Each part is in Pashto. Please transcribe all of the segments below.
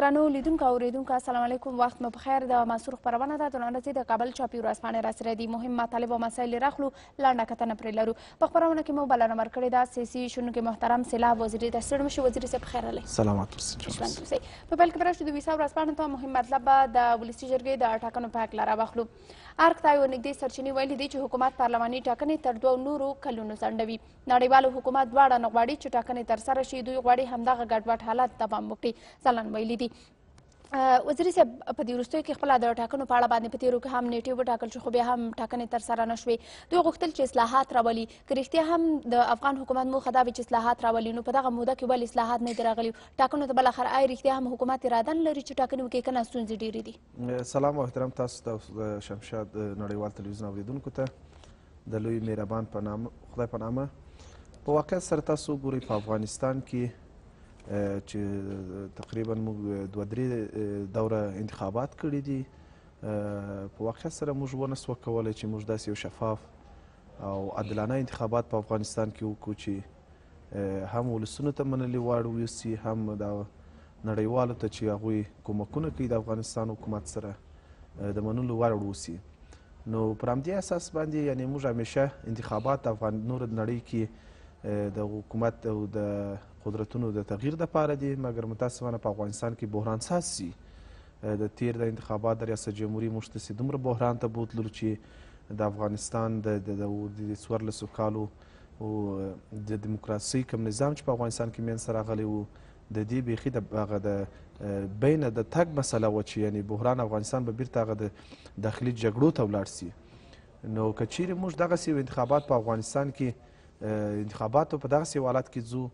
درنو لیدونکو اوریدونکو السلام علیکم وخت مو بخیر د منصور خبرونه ده د نن ورځې د کابل چاپي ورځپاڼې راسره دي مهم مطالب او مسایل راخلو لنډه کتنه پرې لرو په خبرونه کې مو بلنه ورکړې ده سیاسي شنونکي محترم سیلا وزیري د ستړي مشي وزیري صاحب خیر علي سلامات اوسئ ژوند اوسئ په پیل کې به راشو د ویسا ورځپاڼې ته مهم مطلب به د ولسي جرګې د ټاکنو په هکله راواخلو ارګ ته یو نږدې سرچینې ویلي دي چې حکومت پارلماني ټاکنې تر دوو نورو کلونو ځنډوي نړیوالو حکومت دواړه نه غواړي چې ټاکنې ترسره شي دوی غواړي همدغه ګډوډ حالت دوام وکړي ځلان ویلي دي وزیري صاحب په دې وروستیو کې خپله د ټاکنو په اړه باندې په تېرو کې هم نیټې وټاکل شو خو بیا هم ټاکنې ترسره نه شوې دوی غوښتل چې اصلاحات راولي که رښتیا هم د افغان حکومت موخه دا وي چې اصلاحات راولي نو په دغه موده کې ولې اصلاحات نه دي راغلي ټاکنو ته بالاخره آیا رښتیا هم حکومت اراده نه لري چې ټاکنې وکړي که نه ستونزې ډېرې دي سلام او احترام تاسو ته شمشاد نړیوال تلویزیون اورېدونکو ته د لوی مهربان په نام خدای په نامه په واقعیت سره تاسو ګورئ په افغانستان کې چې تقریبا موږ دوه درې دوره انتخابات کړي دي په واقعیت سره موږ ونه سو کولای چې موږ داسې یو شفاف او عادلانه انتخابات په افغانستان کې وکړو چې هم ولسونو ته منلي واړ ویوسي هم دا نړیوالو ته چې هغوی کومکونه کوي د افغانستان حکومت سره د منلو وړ ووسي نو پر همدې اساس باندې یعنی موږ همیشه انتخابات د افغان نور نړۍ کې د حکومت او د قدرتونو د تغییر د پاره دي مګر متاسفانه په افغانستان کې بحران ساسي د تیر د انتخابات د ریاست جمهوریت موږ ته دومره بحران ته بوتللو چې د افغانستان د د د څوارلسو کالو او د دیموکراسۍ کوم نظام چې په افغانستان کې مینځ ته راغلی و د دې بیخي د هغه د بینه د تګ مسله و چې یعنی بحران افغانستان به بیرته هغه د داخلي جګړو ته ولاړ سي نو که چیرې موږ دغسې انتخابات په افغانستان کې انتخاباتو په دغسې حالات کې ځو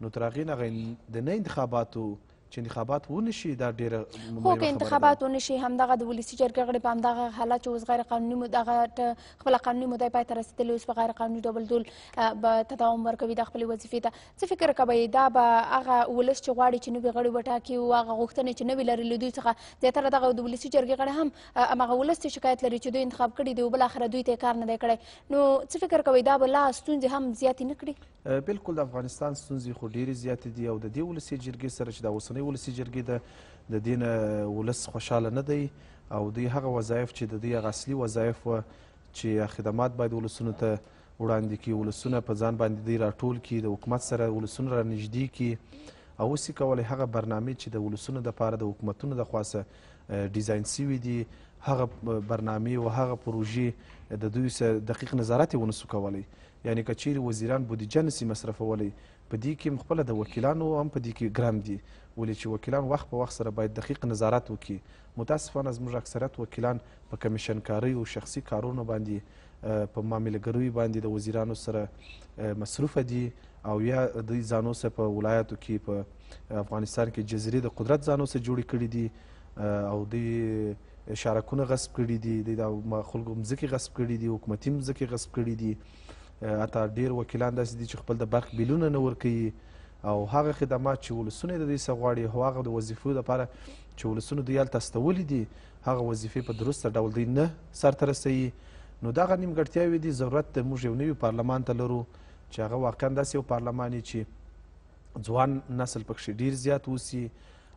نو تر هغې نه غین د نه انتخاباتو چې انتخابات ونه شي دا ډېره مهمه خو که انتخابات ونه شي همدغه د ولسي جرګې غړي په همدغه حالت چې اوس غیر قانوني مو دغه خپله قانوني موده پای ته رسېدلې اوس په غیر قانوني ډول دول به تداوم ورکوي د خپلې وظیفې ته څه فکر کوئ دا به هغه ولس چې غواړي چې نوي غړي وټاکي او هغه غوښتنې چې نوي لري له دوی څخه زیاتره دغه د ولسي جرګې غړي هم همغه ولس ته شکایت لري چې دوی انتخاب کړي دي او بالاخره دوی ته کار نه دی کړی نو څه فکر کوئ دا به لا ستونزې هم زیاتې نه کړي بلکل د افغانستان ستونزې خو ډېرې زیاتې دي او د دې ولسي جرګې سره چې دا اوسنۍ ولسي جرګې ده د دې نه ولس خوشاله نه دی او دوی هغه وظایف چې د دوی هغه اصلي وظایف وه چې خدمات باید ولسونو ته وړاندې کړي ولسونه په ځان باندې دوی راټول کړي د حکومت سره ولسونه را نږدې کړي او اوس یې کولی هغه برنامې چې د ولسونو دپاره د حکومتونو د خواسه ډیزاین سوي دي هغه برنامې او هغه پروژې د دوی سره دقیق نظارت یې ونسو کولی یعنی که چیری وزیران بودیجه نسی مصرفولی په دی کی هم خپله د وکیلانو هم په دی کی ګرم دی ولی چی وکیلان وخت په وخت سره باید دقیق نظارت وکی متاسفانه زموږ اکثریت وکیلان په کمیشن کاری او شخصی کارونو باندی په معامله ګروی باندی د وزیرانو سره مصروف دی او یا دوی ځانو سره په ولایاتو کی په افغانستان کی جزیری د قدرت ځانو سره جوړی کړی دی او دوی شارکونه غصب کړي دي د خلکو مځکې غصب کړي دي حکومتي مځکې غصب کړي دي حتی ډیر وکیلان داسې دي چې خپل د برق بیلونه نه ورکوي او هغه خدمات چې ولسونه د دوی څخه غواړي او هغه د وظیفو لپاره چې ولسونه دوی هلته استولي دي هغه وظیفې په درسته ډول دوی نه سرته رسوي نو دغه نیمګړتیاوې دي ضرورت د موږ یو نوي پارلمان ته لرو چې هغه واقعا داسې یو پارلمان چې ځوان نسل پکښې ډیر زیات اوسي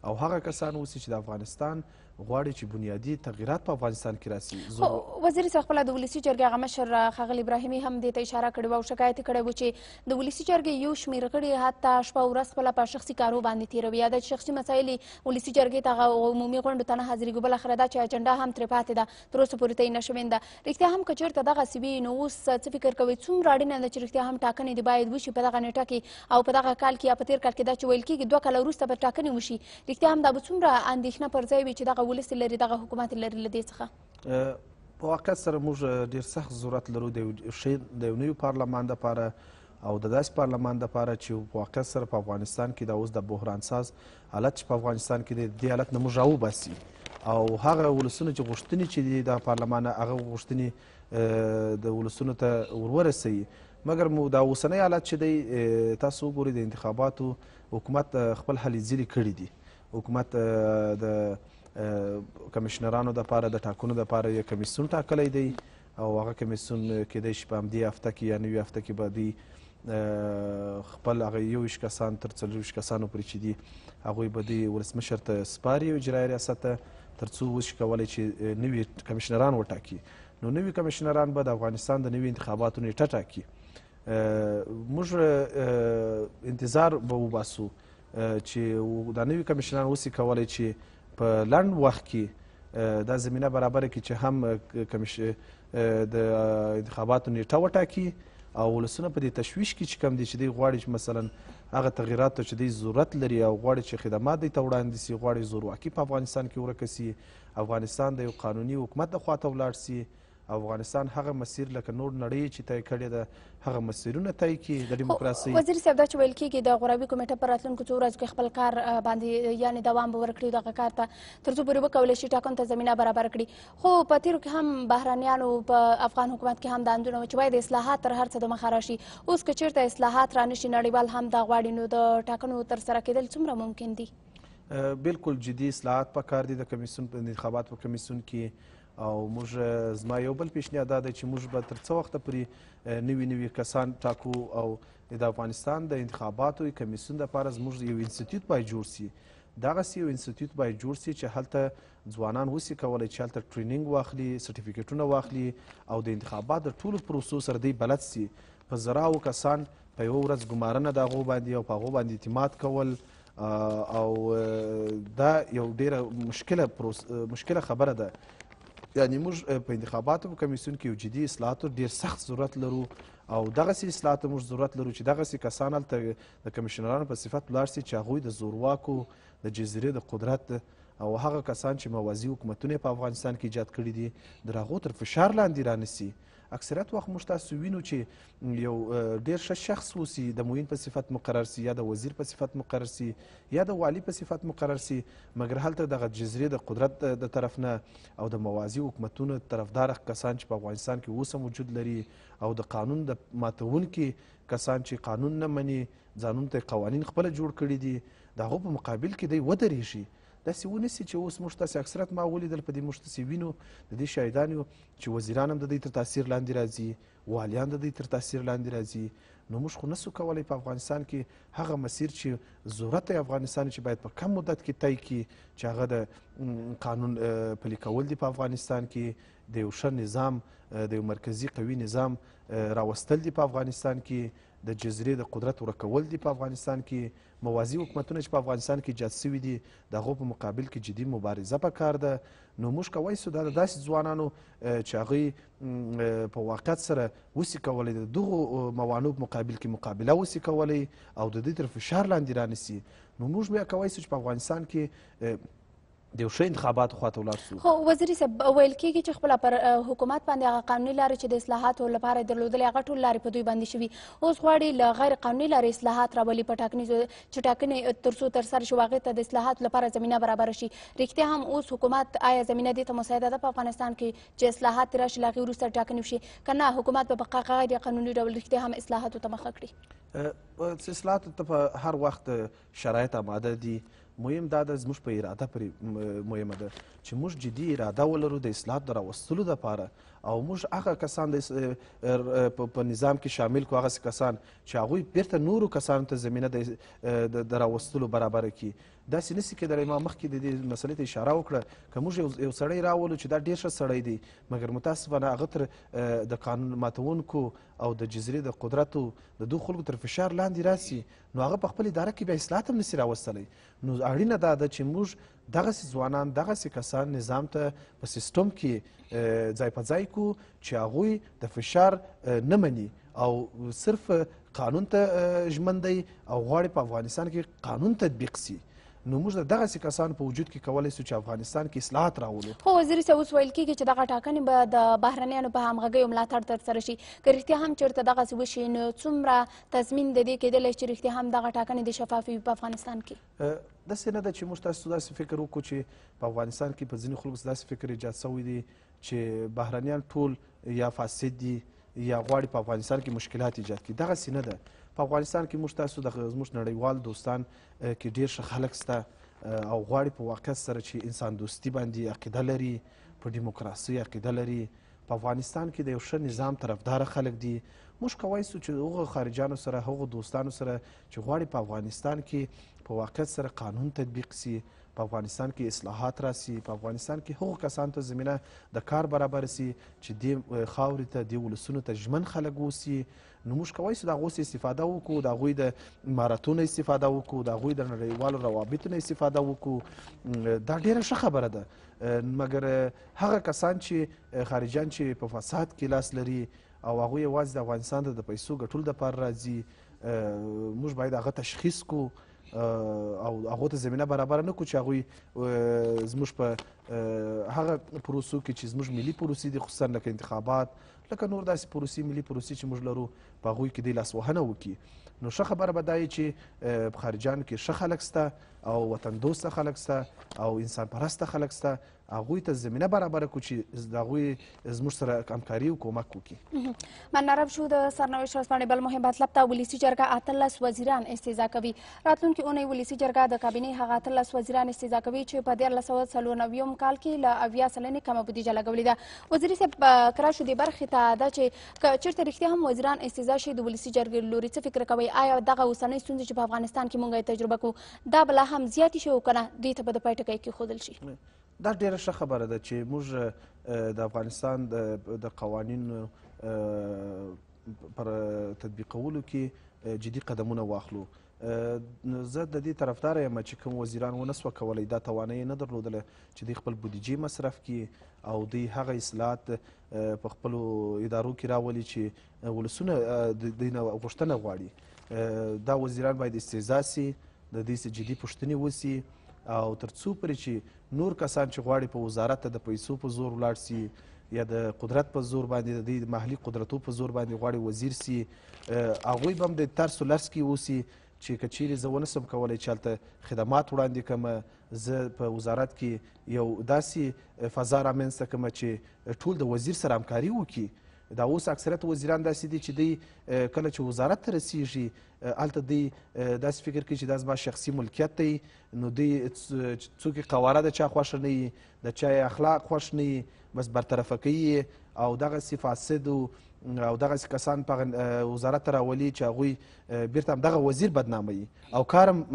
او هغه کسان اوسي چې د افغانستان غواړي چې بنیادي تغیرات په افغانستان کې راسي خو وزیر صاحب خپل د ولسی جرګې هغه مشر خغل ابراهیمي هم دې ته اشاره کړې او شکایت کړی و چې د ولسی جرګې یو شمیر غړي حتی شپه ورځ خپل په شخصي کارو باندې تیروي یا د شخصي مسایل ولسی جرګې ته عمومي غونډو ته نه حاضرېږي بل خره دا چې اجنډا هم ترې پاتې ده تر اوسه پورې تعین نشوین ده رښتیا هم که چېرته دغسې وي نو اوس څه فکر کوئ څومره اړینه ده چې رښتیا هم ټاکنې دې باید وشي په دغه نیټه کې او په دغه کال کې یا په تېر کال کې دا چې ویل کېږي دوه کاله وروسته به ټاکنې وشي رښتیا هم دا به څومره اندېښنه پر ځای وي چې دغه ولس لري دغه حکومت لري له دې څخه په واقعیت سره موږ ډېر سخت ضرورت لرو د یو ښه د یو نوي پارلمان دپاره او د داسې پارلمان دپاره چې په واقعیت سره په افغانستان کې دا اوس د بحران ساز حالت چې په افغانستان کې دی دې حالت نه موږ راوباسي او هغه ولسونه چې غوښتنې چې دي دا پارلمان هغه غوښتنې د ولسونو ته ورورسوي مګر مو دا اوسنی حالت چې دی تاسو وګورئ د انتخاباتو حکومت خپل هلې ځلې کړي دي حکومت د کمشنرانو دپاره د ټاکنو دپاره یو کمیسیون ټاکلی دی او هغه کمېسیون کېدای شي په همدې هفته کې یا نوي هفته کې به دوی خپل هغه یوویشت کسان تر څلورویشت کسانو پورې چې دي هغوی به دوی ولسمشر ته سپاري او اجرایه ریاست ته تر څو وشي کولی چې نوي کمشنران وټاکي نو نوي کمشنران به د افغانستان د نوي انتخاباتو نیټه ټاکي موږ انتظار به وباسو چې دا نوي کمشنران اوسې کولای چې په لنډ وخت کې دا زمينه برابره کړي چې هم کمش د انتخاباتو نیټه وټاکي او ولسونه په دې تشویش کې چې کم دي چې دوی غواړي چې مثلا هغه تغیرات ته چې دوی ضرورت لري او غواړي چې خدمات دوی ته وړاندې سي غواړي زورواکي په افغانستان کې ورکه سي افغانستان د یو قانوني حکومت د خواته ولاړ سي افغانستان هغه مسیر لکه نور نړۍ چې طی کړې ده هغه مسیرونه طی کړي د دیموکراسي وزیر صاحب دا چې ویل کېږي د غوراوي کمیټه پر راتلونکو څو ورځو کې خپل کار باندې یعنې دوام به ورکړي دغه کار ته تر څو پورې وکولی شي ټاکنو ته زمینه برابر کړي خو په تیرو کې هم بهرنیانو په افغان حکومت کې هم دا اندونه و چې باید اصلاحات تر هر څه د مخه راشي اوس که چیرته اصلاحات رانشي نړیوال هم دا غواړي نو د ټاکنو تر سره کېدل څومره ممکن دي بالکل جدي اصلاحات پکار دي د کمیسون په انتخاباتو کمیسون کې او موږ زما یو بل پیشنهاد دا دی چې موږ به تر څه وخته پورې نوي نوي کسان ټاکو او د افغانستان د انتخاباتو کمیسیون لپاره زموږ یو انسټیټیوټ باید جوړ شي دغسې یو انسټیټیوټ باید جوړ شي چې هلته ځوانان وسی کولی چې هلته ټریننګ واخلي سرټیفیکیټونه واخلي او د انتخابات د ټولو پروسو سره دی بلد سي په زراو کسان په یو ورځ ګمارنه د هغو باندې او په هغو باندې اعتماد کول او دا یو ډیره مشکله پروس مشکله خبره ده یعنی موږ په انتخاباتو په کمیسیون کې یو جدي اصلاحاتو ډیر سخت ضرورت لرو او دغه سي اصلاحات موږ ضرورت لرو چې دغه سي کسان هلته د کمشنرانو په صفت لاړ سي چې هغوی د زورواکو د جزیرې د قدرت او هغه کسان چې موازی حکومتونه په افغانستان کې ایجاد کړي دي د هغو تر فشار لاندې رانیسي اکثریت وخت موږ تاسو وینو چې یو ډیر ښه شخص وسی د معین په صفت مقرر سی یا د وزیر په صفت مقرر سی یا د والی په صفت مقرر سی مګر هلته دغه جزرې د قدرت د طرف نه او د موازی حکومتونو طرفدار کسان چې په افغانستان کې اوس وجود لري او د قانون د ماتونکي کسان چې قانون نه مني ځانونو ته قوانین خپل جوړ کړي دي د هغو په مقابل کې دی ودرېږي داسې ونه سي چې اوس موږ تاسې اکثرت ما ولیدل په دې موږ تاسې وینو د دې شاهدان یو چې وزیران هم د دوی تر تاثیر لاندې راځي والیان د دوی تر تاثیر لاندې راځي نو موږ خو نسو کولای په افغانستان کې هغه مسیر چې ضرورت دی افغانستان چې باید په کم مدت کې طی کړي چې هغه د قانون پلي کول دي په افغانستان کې د یو ښه نظام د یو مرکزي قوي نظام راوستل دي په افغانستان کې د جزرې د قدرت ورکول دي په افغانستان کې موازي حکومتونه چې په افغانستان کې ایجاد شوي دي د هغو په مقابل کې جدي مبارزه پکار ده نو موږ کوای شو دا د داسې ځوانانو چې هغوی په واقعیت سره وسی کولی د دغو موانو په مقابل کې مقابله وسی کولی او د دوی تر فشار لاندې رانیسي نو موږ بیا کوای شو چې په افغانستان کې د یو ښه انتخاباتو خواته ولاړ شو خو وزیري صاحب ویل کېږي چې خپله پر حکومت باندې هغه قانوني لارې چې د اصلاحاتو لپاره یې درلودلې هغه ټول لارې په دوی باندې شوي اوس غواړي له غیر قانوني لارې اصلاحات راولي په ټاکنیزو چې ټاکنې تر څو ترسره شي هغې ته د اصلاحاتو لپاره زمینه برابره شي رښتیا هم اوس حکومت آیا زمینه دې ته مساعده ده په افغانستان کې چې اصلاحات راشي له هغې وروسته ټاکنې وشي که نه حکومت به په غیر قانوني ډول رښتیا هم اصلاحاتو ته مخه کړي اصلاحاتو ته په هر وخت شرایط اماده دي مهم دا ده زموږ په اراده پرې مهمه ده چې موږ جدي اراده ولرو د اصلاحات د راوستلو لپاره او موږ هغه کسان د په نظام کې شامل کو هغه کسان چې هغوی بیرته نورو کسانو ته زمینه د راوستلو برابره کړي داسې نسی کېدلی ما مخکې د دې مسلې ته اشاره وکړه که موږ یو سړی راولو چې دا ډېر ښه سړی دی مګر متاسفانه هغه تر د قانون ماتونکو او د جزیرې د قدرتو د دوه خلکو تر فشار لاندې راسي نو هغه په خپل اداره کې بیا اصلاح ته هم نسي راوستلی نو اړینه دا ده چې موږ دغسې ځوانان دغسې کسان نظام ته په سیستم کې ځای په ځای کو چې هغوی د فشار نه مني او صرف قانون ته ژمن دی او غواړي په افغانستان کې قانون تطبیق سي نو موږ د دغسې کسانو په وجود کې کولی سو چې افغانستان کې اصلاحات راولو خو وزیري صاحب اوس ویل کېږي چې دغه ټاکنې به د بهرنیانو په همغږۍ او ملاتړ ترسره شي که رښتیا هم چېرته دغسې وشي نو څومره تضمین د دې کېدلی چې رښتیا هم دغه ټاکنې د شفافې وي په افغانستان کې داسې نه ده چې موږ تاسو داسې فکر وکړو چې په افغانستان کې په ځینې خلکو داسې فکر ایجاد شوی دی چې بهرنیان ټول یا فاسد دي یا غواړي په افغانستان کې مشکلات ایجاد کړي دغه سینه ده په افغانستان کې موږ تاسو د زموږ نړیوال دوستان کې ډیر ښه خلک سته او غواړي په واقعیت سره چې انسان دوستی باندې عقیده لري په دیموکراسي عقیده لري په افغانستان کې د یو ښه نظام طرفدار خلک دي موږ کوای شو چې هغه خارجانو سره هغه دوستانو سره چې غواړي په افغانستان کې په واقعیت سره قانون تطبیق سي په افغانستان کې اصلاحات راسي په افغانستان کې هغو کسانو ته زمینه د کار برابر سي چې دې خاورې ته دې ولسونو ته ژمن خلک اوسي نو موږ کولی شو د هغو استفاده وکړو د هغوی د امارتونو استفاده وکړو د هغوی د نړیوالو روابطو نه استفاده وکړو دا ډیره ښه خبره ده مګر هغه کسان چې خارجیان چې په فساد کې لاس لري او هغوی یوازې د افغانستان ته د پیسو ګټلو لپاره راځي موږ باید هغه تشخیص کړو او هغه ته زمينه برابر نه کو چې هغه زموږ په هغه پروسو کې چې زموږ ملي پروسې دي خصوصا لکه انتخابات لکه نور داسې پروسې ملي پروسې چې موږ لرو په هغوی کې د لاسوهنه وکړي نو ښه خبره به دا چې په خارجان کې ښه خلک سته او وطن دوسته خلک سته او انسان پرسته خلک سته هغوی ته زمینه برابره کړو چې هغوی زموږ سره همکاري او کومک وکړي مننه رب شو د سرنوشت ورځپاڼې بل مهم مطلب ته ولسي جرګه اتلس وزیران استیضا کوي راتلونکې اونۍ ولسي جرګه د کابینې هغه اتلس وزیران استیضا کوي چې په دیارلس سوه څلور نویم کال کې له اویا سلنې کمه بودیجه لګولې ده وزیري صاحب کرا شو دې برخې ته دا چې که چېرته رښتیا هم وزیران استیضا شي د ولسي جرګې لوري څه فکر کوئ آیا دغه اوسنۍ ستونزې چې په افغانستان کې مونږ یې تجربه کوو دا بلا هم زیاتې شي او کنه دوی ته به د پای ټکی کېښودل شي دا ډیره ښه خبره ده چې موږ د افغانستان د قوانینو پر تطبیقولو کې جدي قدمونه واخلو زه د دې طرفدار یم چې کوم وزیران ونه سوه کولی دا توانه یې نه درلودله چې دوی خپل بودیجې مصرف کړي او دوی هغه اصلاحات په خپلو ادارو کې راولي چې ولسونه د دوی نه غوښتنه غواړي دا وزیران باید استعزا سي د دوی څخه جدي پوښتنې وسي او تر څو پورې چې نور کسان چې غواړي په وزارت ته د پیسو په زور ولاړ سي یا د قدرت په زور باندې د دې محلي قدرتو په زور باندې غواړي وزیر سي هغوی به هم د ترس و لرس کې اوسي چې که چیرې زه ونه سم کولی چې هلته خدمات وړاندې کړم زه په وزارت کې یو داسې فضا رامنځته کړم چې ټول د وزیر سره همکاري وکړي دا اوس اکثریت وزیران داسې دي چې دوی کله چې وزارت ته رسیږي هلته دوی داسې فکر کوي چې دا زما شخصي ملکیت دی نو دوی څوک قواره د چا خوښه نه وي د چا اخلاق خوښ نه وي بس برطرفه کوي او دغسې فاسد او دغسې کسان په وزارت ته راولي چې هغوی بیرته همدغه وزیر بدناموي او کار هم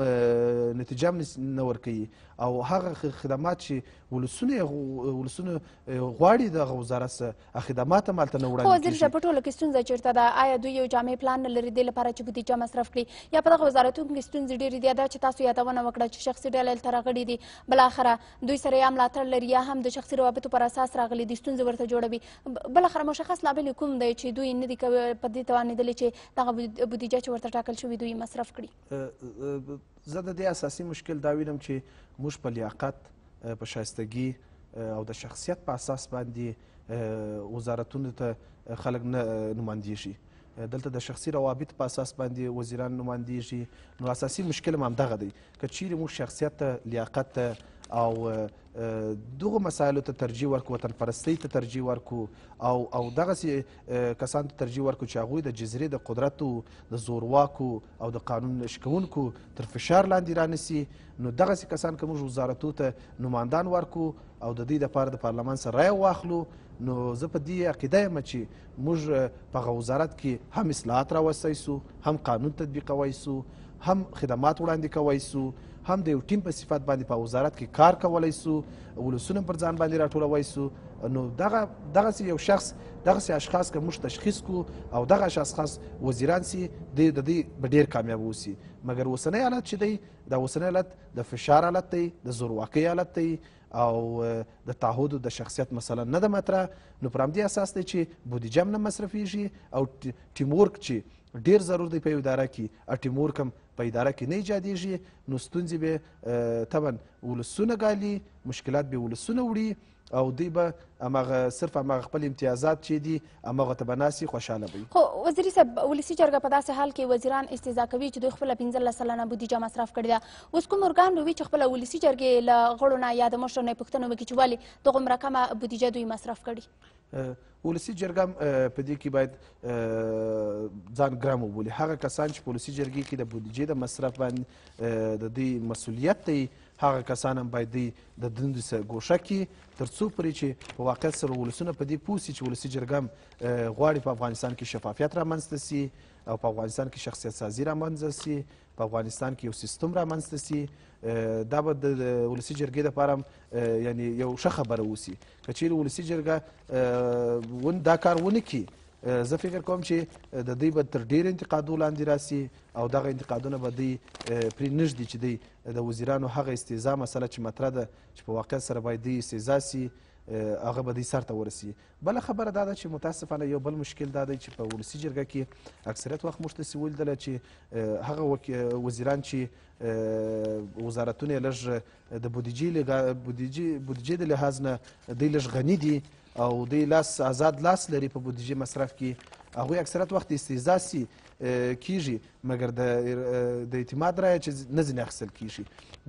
نتیجه هم نه ورکوي او هغه خدمات چې ولسونه ولسونه غواړي دغه وزارت څخه خدمات هم هلته نه وړاندې کیږي خو وزیر صاحب په ټولو کې ستونزه چیرته ده آیا دوی یو جامع پلان نه لري دې لپاره چې بودیجه مصرف کړي یا په دغه وزارتونو کې ستونزې ډېرې دي دا چې تاسو یادونه وکړه چې شخصي ډلې هلته راغلي دي بالاخره دوی سره یا ملاتړ لري یا هم د شخصي روابطو پر اساس راغلي دي ستونزې ورته جوړوي بالاخره مشخص لامل کوم دی چې دوی نه دي په دې توانېدلي چې دغه بودیجه چې ورته ټاکل شوې دوی مصرف کړي زه د دې اساسي مشکل دا وینم چې موږ په لیاقت په شایستګي او د شخصیت په اساس باندې وزارتونو ته خلک نه نوماندېږي دلته د شخصي روابط په اساس باندې وزیران نوماندېږي نو اساسي مشکل هم همدغه دی که چیرې موږ شخصیت ته لیاقت ته او دغه مسایلو ته ترجیح ورکو وطن پرستی ته ترجیح ورکو او او دغه کسان ته ترجیح ورکو چې هغه د جزرې د قدرت د زورواکو او د قانون شکونکو تر فشار لاندې رانسي نو دغسې کسان که موږ وزارتو ته نوماندان ورکو او د دوی لپاره د پارلمان سره رایه واخلو نو زه په دې عقیده یم چې موږ په هغه وزارت کې هم اصلاحات راوستی سو هم قانون تطبیقوی سو هم خدمات وړاندې کوی سو هم د یو ټیم په صفت باندې په وزارت کې کار کولی سو ولسونه پر ځان باندې راټولوي سو نو دغه دغه سي یو شخص دغه سي اشخاص که موږ تشخیص کو او دغه اشخاص وزیران سي د د دې ډیر کامیاب وسی مګر اوسنۍ حالت چې دی دا اوسنۍ حالت د فشار حالت دی د زورواکۍ حالت دی او د تعهد د شخصیت مسله نه ده مطرح نو پر همدې اساس دی چې بودیجه هم نه مصرفیږي او ټیم ورک چې ډیر ضرور دی په اداره کې ټیم ورک هم په اداره کې نه ایجادیږي نو ستونزې به طبعا ولسونه ګالي مشکلات به ولسونه وړي او دوی به امغه صرف امغه خپل امتیازات چې دي امغه ته بناسي خوشاله وي خو وزیر صاحب ولسی جرګه په داسې حال کې وزیران استیزا کوي چې دوی خپل 15 سلنه بودیجه مصرف کړی دا اوس کوم ارګان به وي چې خپل ولسی جرګه له غړو نه یا د مشر نه پښتنه وکړي چې ولی دغه مرکمه بودیجه دوی مصرف کړي ولسی جرګه په دې کې باید ځان ګرم وبولي هغه کسان چې په ولسی جرګې کې د بودیجې د مصرف باندې د دوی مسولیت دی هغه کسان هم باید دوی د دندې سره ګوښه کړي تر څو پورې چې په واقعیت سره ولسونه په دې پوه سي چې ولسي جرګه هم غواړي په افغانستان کې شفافیت رامنځته سي او په افغانستان کې شخصیت سازي رامنځته سي په افغانستان کې یو سیستم رامنځته سي دا به د ولسي جرګې لپاره یعنی یو ښه خبره اوسي که چیرې ولسی جرګه ون دا کار ونه کی زه فکر کوم چې د دوی به تر ډیر انتقادو لاندې راسي او دغه انتقادونه به دوی پرې نږدي چې دوی د وزیرانو هغه استیزا مسله چې مطرح ده چې په واقعیت سره باید دوی استیزا سي هغه به دوی سرته ورسي بله خبره دا ده چې متاسفانه یو بل مشکل دا دی چې په ولسی جرګه کې اکثریت وخت موږ تاسې ولیدله چې هغه وزیران چې وزارتونه یې لږ د بودیجې لګا بودیجې بودیجې د لحاظ نه دوی لږ غني دي او دوی لاس آزاد لاس لري په بودیجې مصرف کې هغوی اکثرت وخت استهزا سي کیږي مګر د د اعتماد رایه چې نه ځینې اخیستل کیږي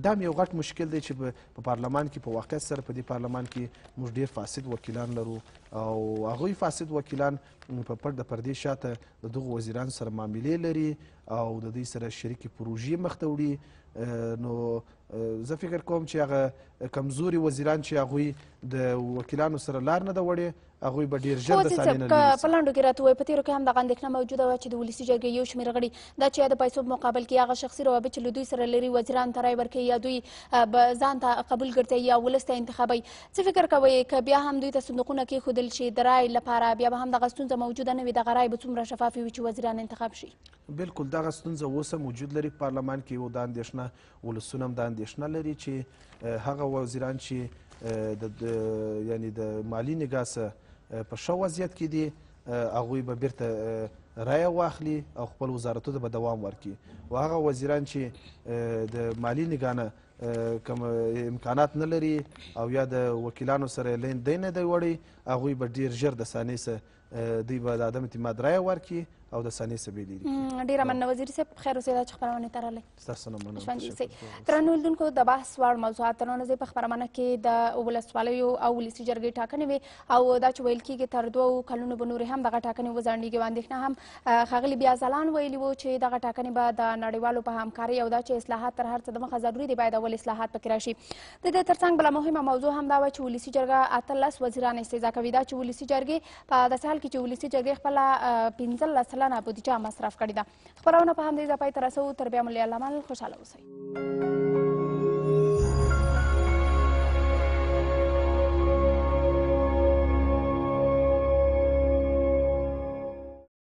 دا یو غټ مشکل دی چې په پارلمان کې په واقعیت سره په دې پارلمان کې موږ ډیر فاسد وکیلان لرو او هغوی فاسد وکیلان په پړ د پردې شاته د دغو وزیرانو سره معاملې لري او د دوی سره شریکې پروژې مخته وړي نو زه فکر کوم چې هغه کمزوري وزیران چې هغوی د وکیلانو سره لار نه ده وړې هغوی به ډیر ژر د سالینه لري په لاندو کې راته وای په تیرو کې هم د غندښنه موجوده و چې د ولسی جرګې یو شمیر غړي دا چې د پیسو په مقابل کې هغه شخصي روابط چې لدوی سره لري وزیران ترای ورکې یا دوی به ځان ته قبول ګرځي یا ولسته انتخابي څه فکر کوي ک بیا هم دوی ته صندوقونه کې خودل شي درای لپاره بیا به هم د غستونځه موجوده نه وي د غرای به څومره شفاف وي چې وزیران انتخاب شي بالکل دا غستونځه اوسه موجود لري پارلمان کې و داندښنه ولسونه هم دا اندېښنه لري چې هغه وزیران چې د یعنی د مالي نګاه څخه په ښه وضعیت کې دي هغوی به بیرته رایه واخلي او خپل وزارتو ته به دوام ورکړي او هغه وزیران چې د مالي نګاه نه کوم امکانات نه لري او یا د وکیلانو سره لین دی نه دی وړی هغوی به ډیر ژر د سانې سره دوی به د عدم اعتماد رایه ورکړي او د سانې سبې لري کړي ډیره مننه وزیر صاحب خیر اوسې دا چې خبرونه ته راغلي تاسو نه مننه ژوند اوسئ درنو لیدونکو د بحث وړ موضوعات درنو زه په خبرونه کې د ولسوالیو او ولسی جرګې ټاکنې وي او دا چې ویل کېږي تر دوو کلونو به نورې هم دغه ټاکنې وځنډېږي او اندېښنه هم ښاغلي بیا ځلان ویلي وو چې دغه ټاکنې به د نړیوالو په همکارۍ او دا چې اصلاحات تر هر څه دمخه ضروري دي باید اول اصلاحات پکې راشي د دې ترڅنګ بله مهمه موضوع هم دا وه چې ولسي جرګه اتلس وزیران استیضا کوي دا چې ولسي جرګې په داسې حال کې چې ولسي جرګې خپله پنځلس سلنه بودیجه مصرف کړې ده خپرونه په همدې ځای پای ته رسوو تر بیا مو لیدل عمل خوشحاله اوسئ